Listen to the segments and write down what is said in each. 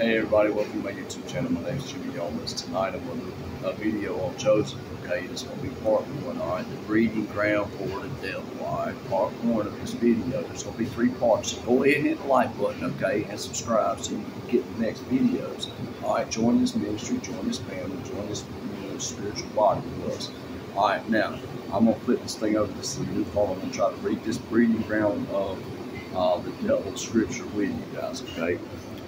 Hey everybody, welcome to my YouTube channel. My name is Jimmy Yomas. Tonight I'm going to a video on Joseph. Okay, it's going to be part one. Right, the breeding ground for the devil. All right, part one of this video. There's going to be three parts. So go ahead and hit the like button, okay, and subscribe so you can get the next videos. All right, join this ministry, join this family, join this you know, spiritual body with us. All right, now I'm going to flip this thing over to see new part. I'm going to try to read this breeding ground of uh, the devil scripture with you guys, okay?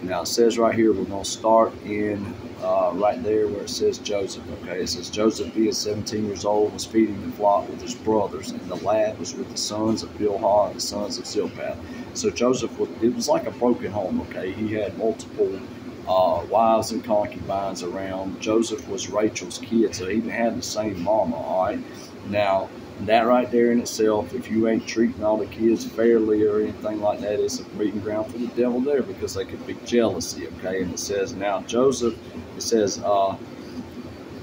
Now it says right here, we're going to start in uh, right there where it says Joseph. Okay, it says Joseph, being 17 years old, was feeding the flock with his brothers, and the lad was with the sons of Bilhah and the sons of Zilpah. So Joseph, was, it was like a broken home. Okay, he had multiple uh, wives and concubines around. Joseph was Rachel's kid, so he even had the same mama. All right, now that right there in itself, if you ain't treating all the kids fairly or anything like that, it's a breeding ground for the devil there because they could be jealousy, okay? And it says, now Joseph, it says, uh,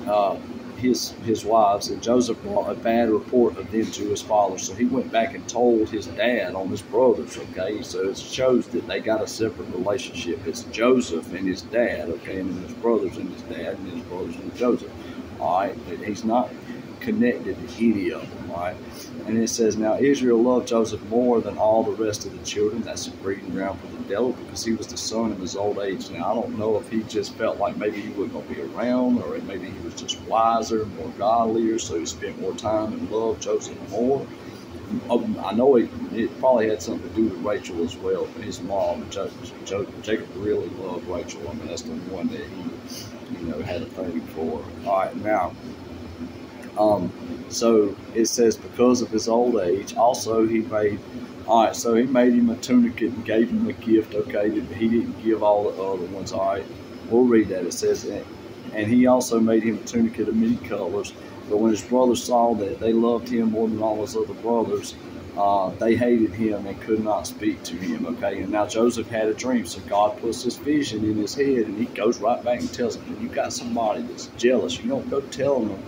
uh, his his wives, and Joseph brought a bad report of them to his father. So he went back and told his dad on his brothers, okay? So it shows that they got a separate relationship. It's Joseph and his dad, okay? And his brothers and his dad, and his brothers and Joseph. All right, he's not connected to any of them, right? And it says, Now Israel loved Joseph more than all the rest of the children. That's a breeding ground for the devil because he was the son of his old age. Now, I don't know if he just felt like maybe he wasn't going to be around or maybe he was just wiser, more godlier, so he spent more time and loved Joseph more. Um, I know it, it probably had something to do with Rachel as well, his mom. Jacob really loved Rachel. I mean, that's the one that he, you know, had a thing for. All right, now um, so it says because of his old age, also he made. All right, so he made him a tunic and gave him a gift. Okay, he didn't give all the other ones. All right, we'll read that. It says, and he also made him a tunic of many colors. But when his brothers saw that they loved him more than all his other brothers, uh, they hated him and could not speak to him. Okay, and now Joseph had a dream, so God puts this vision in his head, and he goes right back and tells him, "You got somebody that's jealous. You don't go tell them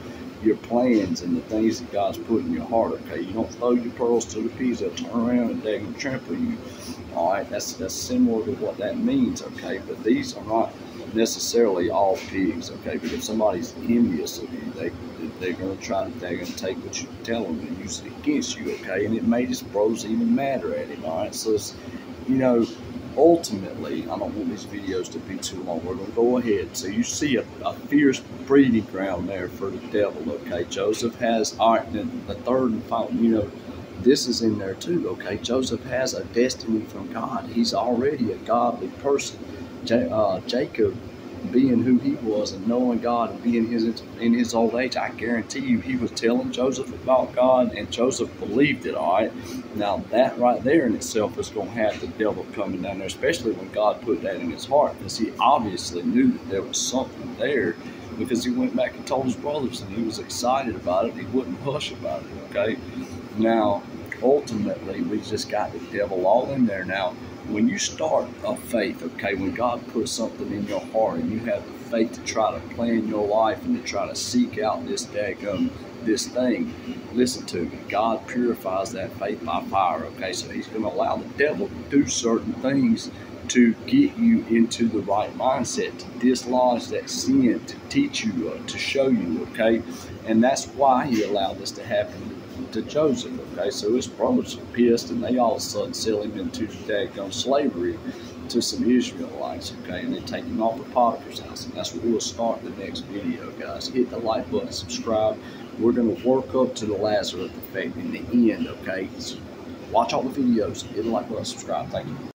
your plans and the things that God's put in your heart. Okay, you don't throw your pearls to the pigs; they'll turn around and they can trample you. All right, that's that's similar to what that means. Okay, but these are not necessarily all pigs. Okay, but if somebody's envious of you, they they're to try to they're to take what you tell them and use it against you. Okay, and it made his bros even madder at him. All right, so it's you know ultimately, I don't want these videos to be too long. We're going to go ahead. So you see a, a fierce breeding ground there for the devil, okay? Joseph has, all right, then the third and final, you know, this is in there too, okay? Joseph has a destiny from God. He's already a godly person. Uh, Jacob being who he was and knowing God and being his in his old age, I guarantee you he was telling Joseph about God and Joseph believed it, all right? Now that right there in itself is going to have the devil coming down there, especially when God put that in his heart because he obviously knew that there was something there because he went back and told his brothers and he was excited about it. He wouldn't hush about it, okay? Now, ultimately, we just got the devil all in there. Now, when you start a faith, okay, when God puts something in your heart and you have the faith to try to plan your life and to try to seek out this daggum, this thing, listen to me. God purifies that faith by fire, okay? So He's going to allow the devil to do certain things to get you into the right mindset, to dislodge that sin, to teach you, uh, to show you, okay? And that's why He allowed this to happen to Joseph. Okay, so his brothers are pissed, and they all of a sudden sell him into daggone slavery to some Israelites. Okay, and they take him off of Potiphar's house, and that's where we'll start the next video, guys. Hit the like button, subscribe. We're gonna work up to the Lazarus effect in the end. Okay, so watch all the videos. Hit the like button, subscribe. Thank you.